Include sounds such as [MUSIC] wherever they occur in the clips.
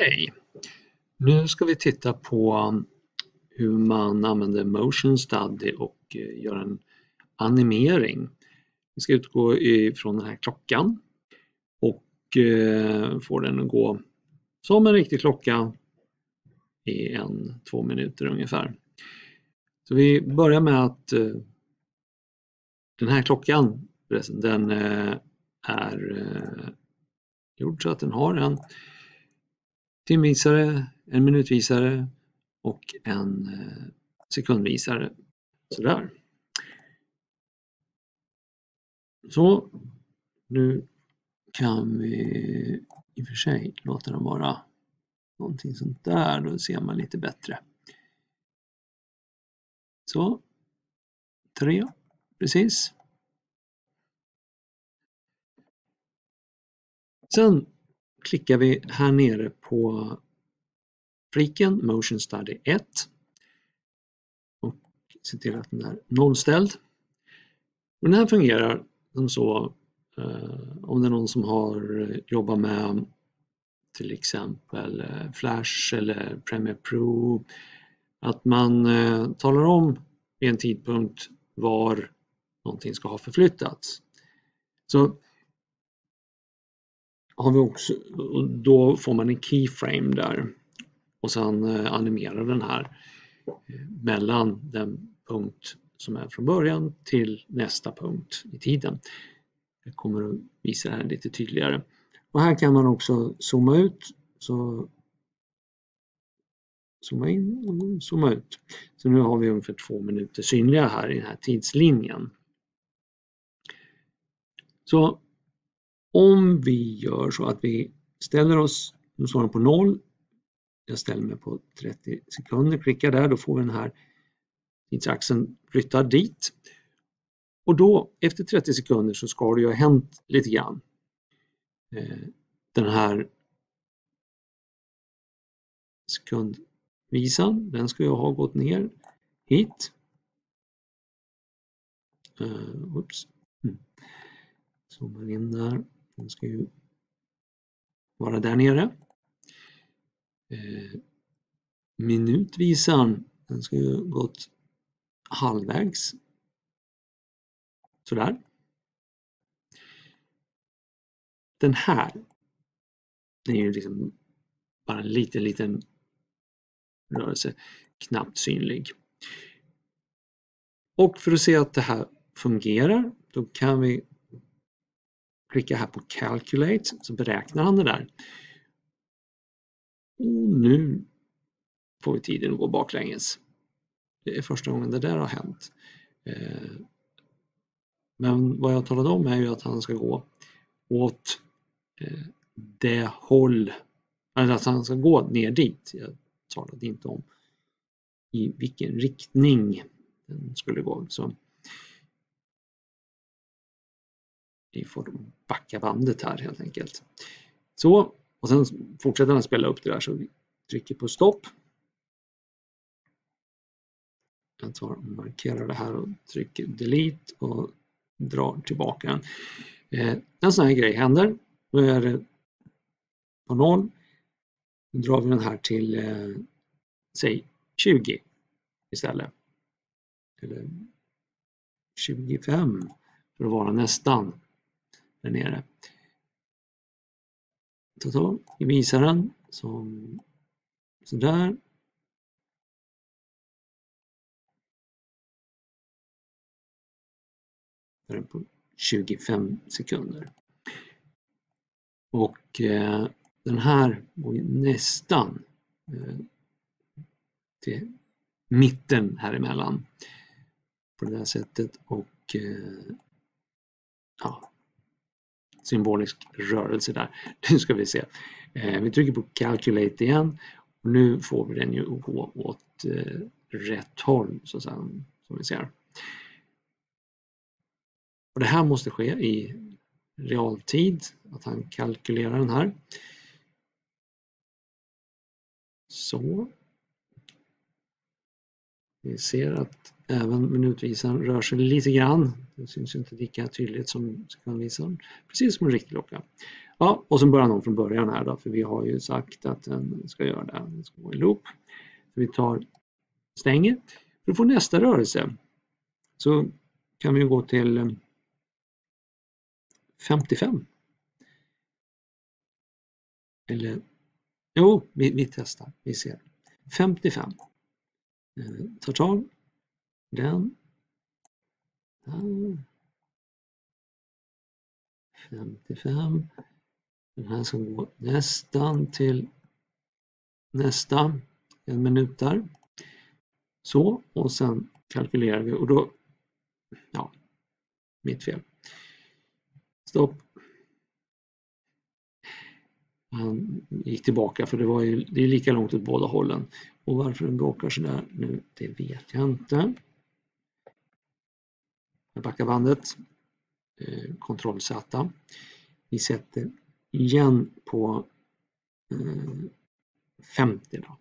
Hej! Nu ska vi titta på hur man använder Motion Study och eh, gör en animering. Vi ska utgå ifrån den här klockan och eh, få den att gå som en riktig klocka i en, två minuter ungefär. Så vi börjar med att eh, den här klockan den är gjord så att den har en timvisare, en minutvisare och en eh, sekundvisare. Sådär. Så, nu kan vi i och för sig låta den vara någonting sånt där, då ser man lite bättre. Så, tre, precis. Sen klickar vi här nere på fliken Motion Study 1 och ser till att den är nollställd. Och den här fungerar som så eh, om det är någon som har eh, jobbat med till exempel eh, Flash eller Premiere Pro att man eh, talar om vid en tidpunkt var någonting ska ha förflyttats. Så har vi också, då får man en keyframe där och sen eh, animerar den här eh, mellan den punkt som är från början till nästa punkt i tiden. Jag kommer att visa det här lite tydligare. Och här kan man också zooma ut. Så zooma in och zooma ut. Så nu har vi ungefär två minuter synliga här i den här tidslinjen. Så om vi gör så att vi ställer oss, nu står den på 0, jag ställer mig på 30 sekunder, klickar där, då får vi den här tidsaxeln flyttad dit. Och då efter 30 sekunder så ska det ju ha hänt lite grann. Eh, den här sekundvisan, den ska ju ha gått ner hit. Uh, oops. Mm. Zoomar in där. Den ska ju vara där nere. Minutvisan, minutvisaren, den ska ju gått halvvägs. Sådär. Den här, den är ju liksom bara en liten, liten rörelse, knappt synlig. Och för att se att det här fungerar, då kan vi klickar här på Calculate så beräknar han det där. Och nu får vi tiden att gå baklänges. Det är första gången det där har hänt. Eh, men vad jag talade om är ju att han ska gå åt eh, det håll, eller att han ska gå ner dit. Jag talade inte om i vilken riktning den skulle gå. Så vi får backa bandet här helt enkelt. Så, och sen fortsätter han spela upp det där så vi trycker på stopp. Jag tar och markerar det här och trycker delete och drar tillbaka den. Eh, en sån här grej händer. Då är det på noll. Då drar vi den här till eh, säg 20 istället. Eller 25 för att vara nästan där nere. Total i visaren som sådär. Där på 25 sekunder. Och eh, den här går nästan eh, till mitten här emellan på det här sättet och eh, ja, symbolisk rörelse där. [LAUGHS] Nu ska vi se. Eh, vi trycker på Calculate igen och nu får vi den ju gå åt eh, rätt håll så att säga, som vi ser. Och det här måste ske i realtid, att han kalkylerar den här. Så. Vi ser att även minutvisaren rör sig lite grann. Det syns inte lika tydligt som sekundvisaren. Precis som en riktig klocka. Ja, och så börjar den om från början här då, för vi har ju sagt att den ska göra det. Den ska gå i loop. Så vi tar stänger. För att få nästa rörelse så kan vi gå till eh, 55. Eller, jo, vi, vi testar, vi ser. 55. Eh, tar tag, den. den, 55. Den här ska gå nästan till nästa en minut där. Så och sen kalkylerar vi och då, ja, mitt fel. Stopp. Han gick tillbaka för det, var ju, det är lika långt åt båda hållen. Och varför den bråkar sådär nu, det vet jag inte. Jag backar bandet. Eh, Ctrl Z. Vi sätter igen på eh, 50 då.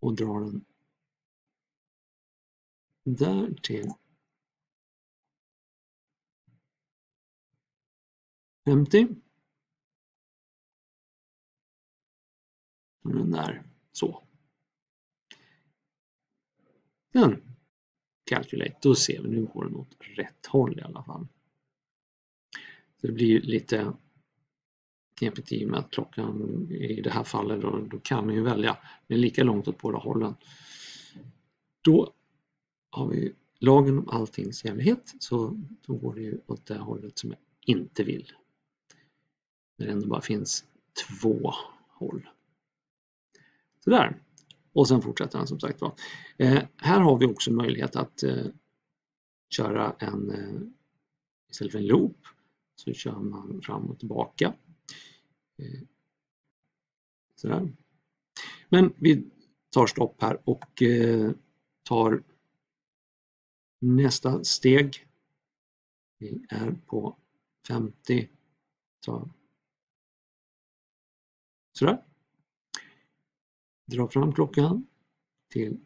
Och drar den där till 50. Och den där så. Den Calculate, då ser vi nu går den åt rätt håll i alla fall. Så det blir lite knepigt i och med att klockan i det här fallet då, då kan man ju välja, men lika långt åt båda hållen. Då har vi lagen om alltings jämlikhet så då går det ju åt det hållet som jag inte vill. När det ändå bara finns två håll. Sådär. Och sen fortsätter han som sagt var. Eh, här har vi också möjlighet att eh, köra en, eh, istället för en loop, så kör man fram och tillbaka. Eh, sådär. Men vi tar stopp här och eh, tar nästa steg. Vi är på 50. Sådär. Dra fram klockan till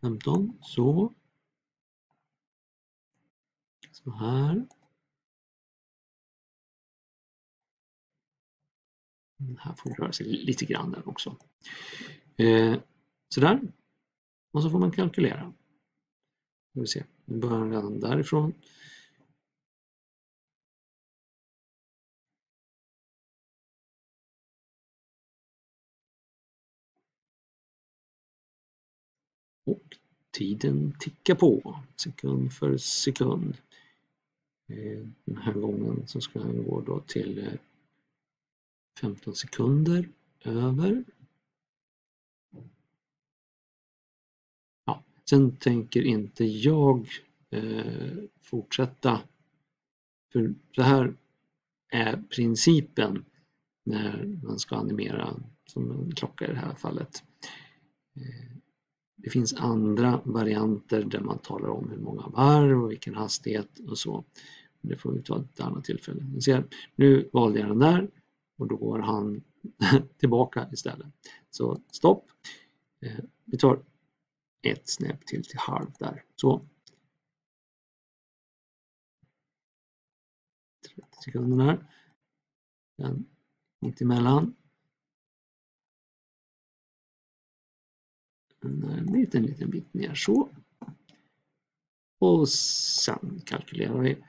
1.15. Så. Så här. Den här får röra sig lite grann där också. Eh, sådär. Och så får man kalkylera. Vi se. Nu börjar den redan därifrån. Och tiden tickar på sekund för sekund. Eh, den här gången så ska den gå då till eh, 15 sekunder över. Ja, sen tänker inte jag eh, fortsätta. För det här är principen när man ska animera som en klocka i det här fallet. Eh, det finns andra varianter där man talar om hur många varv och vilken hastighet och så. Det får vi ta ett annat tillfälle. Ni ser, nu valde jag den där och då går han [LAUGHS] tillbaka istället. Så stopp. Eh, vi tar ett snäpp till till halv där. Så. 30 sekunder där. Den mitt Eh, en liten, liten bit ner så. Och sen kalkylerar vi.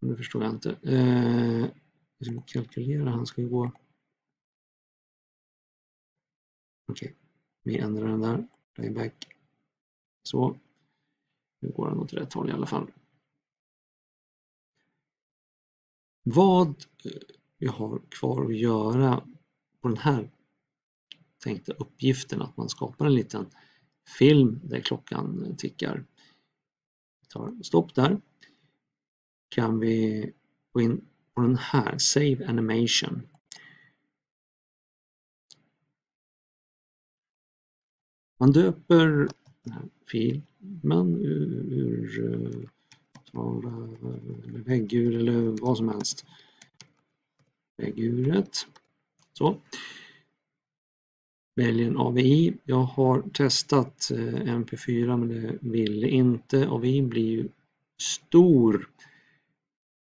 Nu förstår jag inte. Eh, jag ska kalkylera, han ska ju gå... Okej, okay. vi ändrar den där. Playback. Så. Nu går den åt rätt håll i alla fall. Vad eh, vi har kvar att göra på den här tänkta uppgiften att man skapar en liten film där klockan tickar. Vi tar stopp där. Kan vi gå in på den här, Save Animation. Man döper den här filmen ur, eh, ur eller väggur eller vad som helst. Vägguret. Så väljer en AVI. Jag har testat eh, MP4 men det ville inte. AVI blir ju stor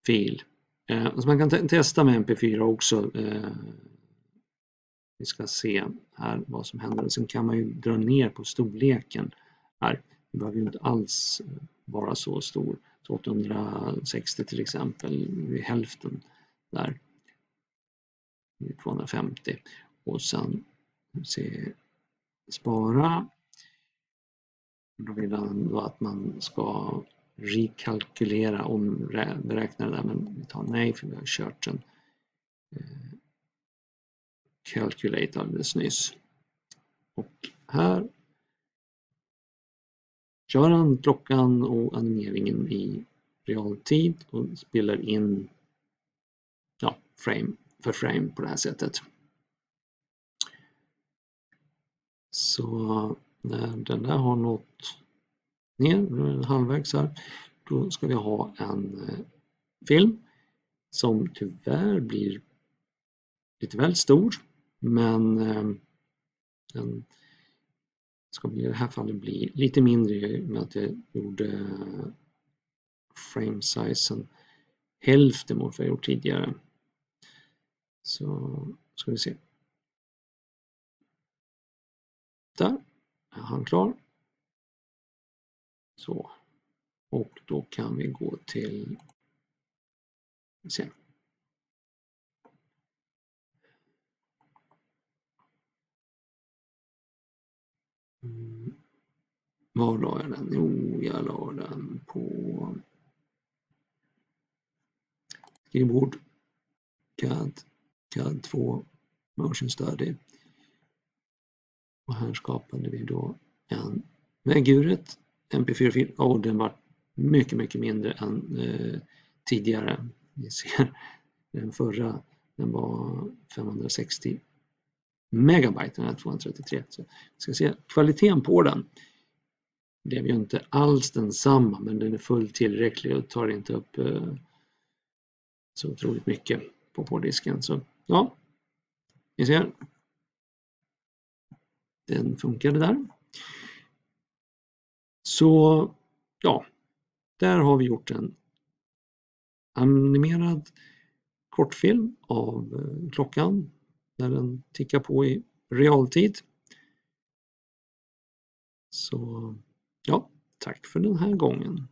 fil. Eh, så man kan testa med MP4 också. Eh. Vi ska se här vad som händer. Sen kan man ju dra ner på storleken här. Det behöver ju inte alls vara så stor. Så 860 till exempel, hälften där. 250 och sen se, spara. Då vill han då att man ska rekalkylera, omberäkna det där men vi tar nej för vi har kört en eh, calculate alldeles nyss. Och här kör han klockan och animeringen i realtid och spelar in ja, frame för frame på det här sättet. Så när den där har nått ner, halvvägs här, då ska vi ha en eh, film som tyvärr blir lite väl stor men eh, den ska i det här fallet bli lite mindre med att jag gjorde frame sizen hälften mot vad jag gjort tidigare. Så ska vi se. Där är han klar. Så. Och då kan vi gå till se. Mm. Var la jag den? Jo, jag la den på skrivbord, CAD, CAD 2, Motion Study. Och här skapade vi då en vägguret MP4-fil och den var mycket, mycket mindre än eh, tidigare. Ni ser den förra, den var 560 megabyte, den här 233. Så vi ska se kvaliteten på den. Det är ju inte alls densamma men den är fullt tillräcklig och tar inte upp eh, så otroligt mycket på hårddisken. Så ja, ni ser. Den funkade där. Så ja, där har vi gjort en animerad kortfilm av eh, klockan när den tickar på i realtid. Så ja, tack för den här gången.